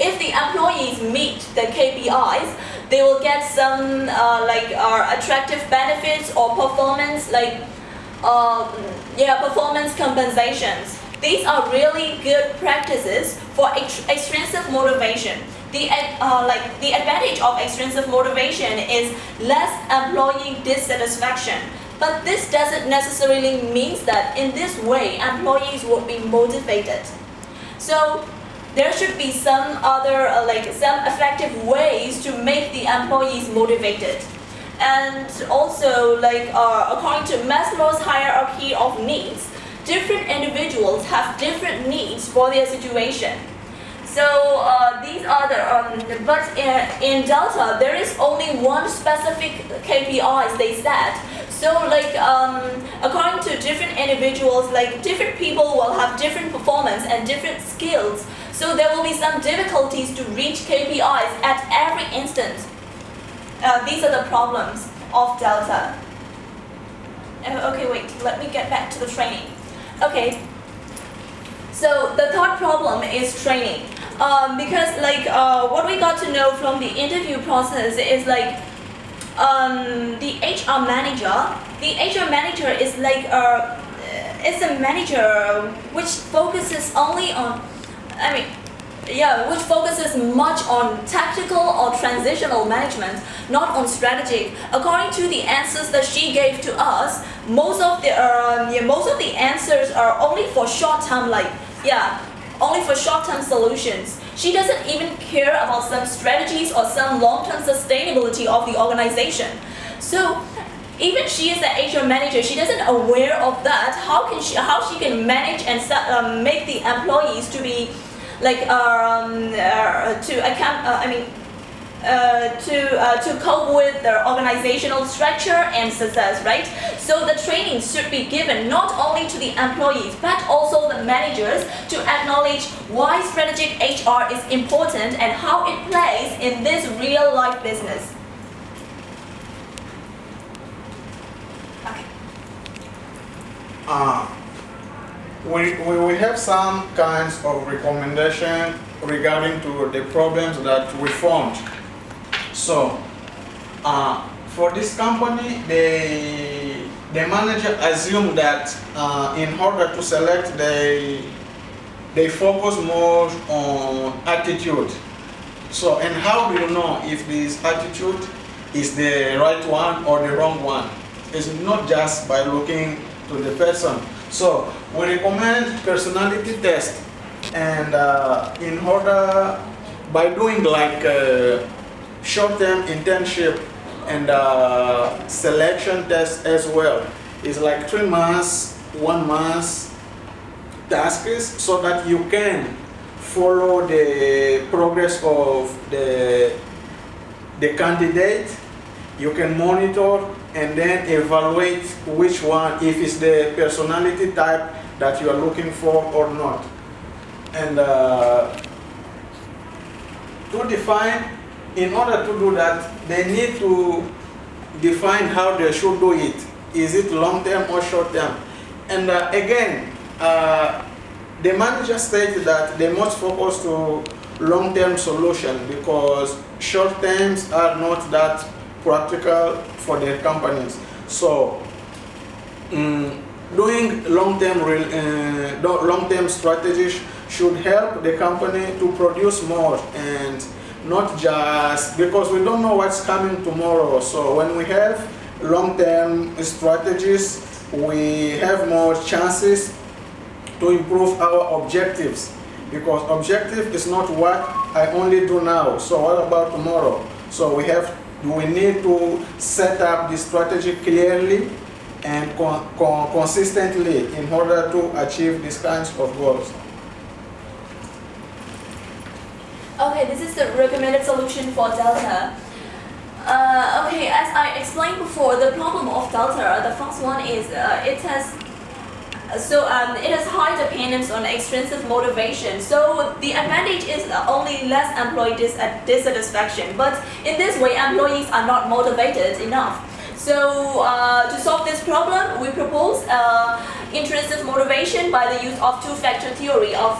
if the employees meet the KPIs, they will get some uh, like uh, attractive benefits or performance like uh, yeah performance compensations. These are really good practices for extrinsic motivation. The, uh, like, the advantage of extrinsic motivation is less employee dissatisfaction. But this doesn't necessarily mean that in this way employees will be motivated. So there should be some other, uh, like some effective ways to make the employees motivated. And also, like uh, according to Maslow's hierarchy of needs, different individuals have different needs for their situation. So uh, these are the, um, but in, in Delta, there is only one specific KPIs they set. So like, um, according to different individuals, like different people will have different performance and different skills. So there will be some difficulties to reach KPIs at every instant. Uh, these are the problems of Delta. Uh, okay, wait, let me get back to the training. Okay, so the third problem is training. Um, because like uh, what we got to know from the interview process is like um, the HR manager. The HR manager is like a is a manager which focuses only on, I mean, yeah, which focuses much on tactical or transitional management, not on strategic. According to the answers that she gave to us, most of the um, yeah, most of the answers are only for short term, like yeah, only for short term solutions. She doesn't even care about some strategies or some long term sustainability of the organization. So even she is the HR manager, she doesn't aware of that. How can she how she can manage and um, make the employees to be like um, uh, to account, uh, I mean, uh, to, uh, to cope with their organizational structure and success, right? So the training should be given not only to the employees, but also the managers to acknowledge why strategic HR is important and how it plays in this real life business. Okay. Uh, we, we, have some kinds of recommendation regarding to the problems that we found. So, uh, for this company, they, the manager assumed that uh, in order to select, they, they focus more on attitude. So, and how do you know if this attitude is the right one or the wrong one? It's not just by looking to the person. So we recommend personality test and uh, in order by doing like uh, short-term internship and uh, selection test as well. It's like three months, one month tasks so that you can follow the progress of the, the candidate. You can monitor and then evaluate which one, if it's the personality type that you are looking for or not. And uh, to define, in order to do that, they need to define how they should do it. Is it long term or short term? And uh, again, uh, the manager stated that they must focus to long-term solution because short terms are not that practical for their companies. So um, doing long-term uh, long-term strategies should help the company to produce more and not just because we don't know what's coming tomorrow. So when we have long-term strategies, we have more chances to improve our objectives because objective is not what I only do now. So what about tomorrow? So we have we need to set up the strategy clearly and con con consistently in order to achieve these kinds of goals. Okay, this is the recommended solution for Delta. Uh, okay, as I explained before, the problem of Delta, the first one is uh, it has so um, it has high dependence on extrinsic motivation. So the advantage is only less employee dis dissatisfaction. But in this way, employees are not motivated enough. So uh, to solve this problem, we propose uh, intrinsic motivation by the use of two-factor theory of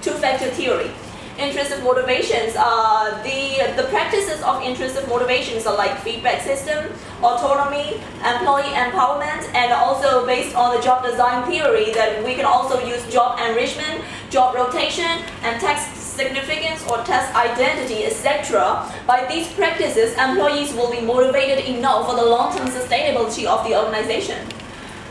two-factor theory. Intrinsic motivations. Uh, the, the practices of intrinsic motivations are like feedback system, autonomy, employee empowerment, and also based on the job design theory that we can also use job enrichment, job rotation, and task significance or task identity, etc. By these practices, employees will be motivated enough for the long-term sustainability of the organization.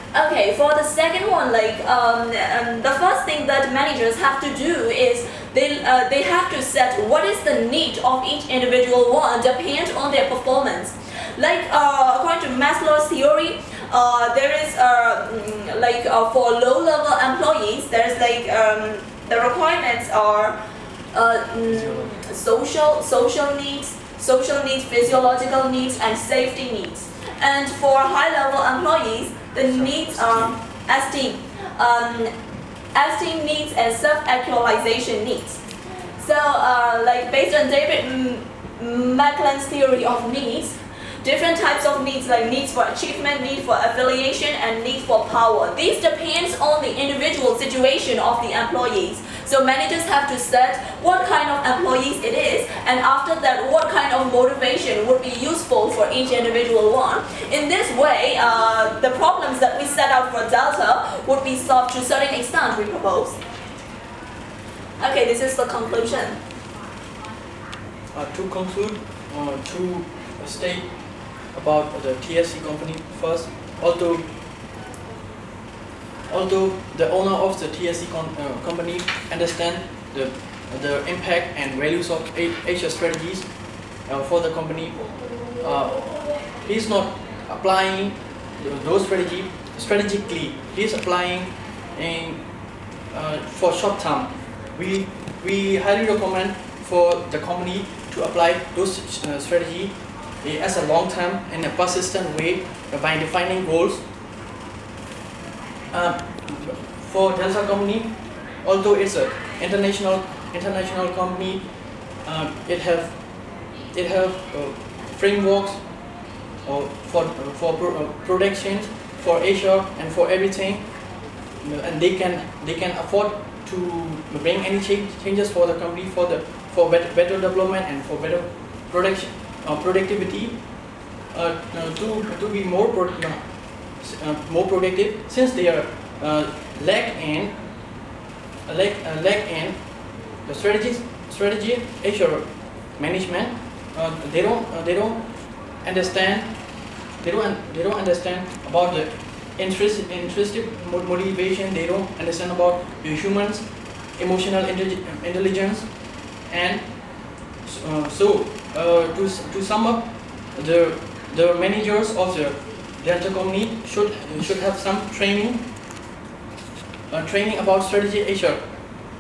Okay, for the second one, like um, um, the first thing that managers have to do is they uh, they have to set what is the need of each individual one depend on their performance. Like uh, according to Maslow's theory, uh, there is uh, mm, like uh, for low-level employees, there's like um, the requirements are uh, mm, social social needs, social needs, physiological needs, and safety needs. And for high-level employees, the needs are esteem, um, esteem needs and self-actualization needs. So, uh, like based on David McClelland's theory of needs, different types of needs like needs for achievement, need for affiliation, and need for power. These depends on the individual situation of the employees. So managers have to set what kind of employees it is, and after that, what kind of motivation would be useful for each individual one. In this way, uh, the problems that we set out for Delta would be solved to a certain extent, we propose. Okay, this is the conclusion. Uh, to conclude, uh, to state about the TSC company first, although although the owner of the TSC uh, company understand the, the impact and values of HR strategies uh, for the company, uh, he's not applying those strategy strategically. He's applying in uh, for short term. We we highly recommend for the company to apply those uh, strategy as a long term and a persistent way by defining goals uh, for Delta company, although it's an international international company, uh, it have it have uh, frameworks uh, for for pro uh, for HR and for everything, and they can they can afford to bring any change, changes for the company for the for better, better development and for better production uh, productivity. To to be more pro uh, more productive since they are uh, lack in uh, lack, uh, lack in the strategy strategy HR management uh, they don't uh, they don't understand they don't they don't understand about the interest intrinsic motivation they don't understand about the humans emotional intelligence and uh, so to, to sum up the the managers of the Delta company should should have some training uh, training about strategy HR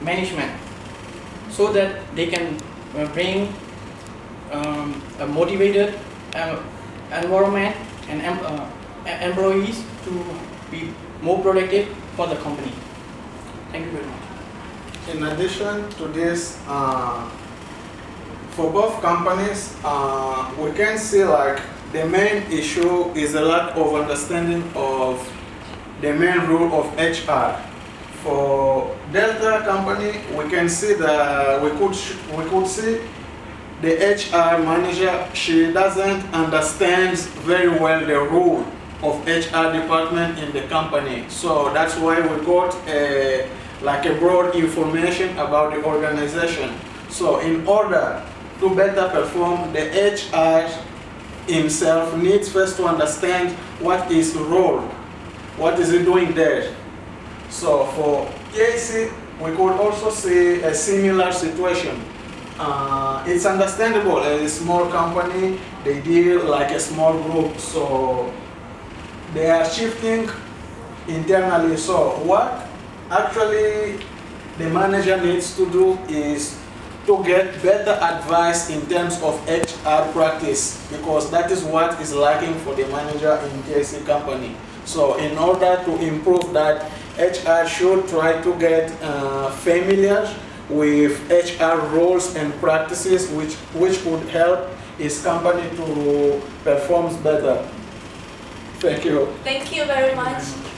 management so that they can uh, bring um, a motivated uh, environment and uh, employees to be more productive for the company. Thank you very much. In addition to this, uh, for both companies, uh, we can see like the main issue is a lack of understanding of the main role of HR. For Delta company, we can see that we could we could see the HR manager. She doesn't understand very well the role of HR department in the company. So that's why we got a like a broad information about the organization. So in order to better perform the HR himself needs first to understand what is the role, what is he doing there. So for KC, we could also see a similar situation. Uh, it's understandable, a small company, they deal like a small group, so they are shifting internally. So what actually the manager needs to do is to get better advice in terms of HR practice because that is what is lacking for the manager in KC company. So in order to improve that, HR should try to get uh, familiar with HR roles and practices which, which could help his company to perform better. Thank you. Thank you very much.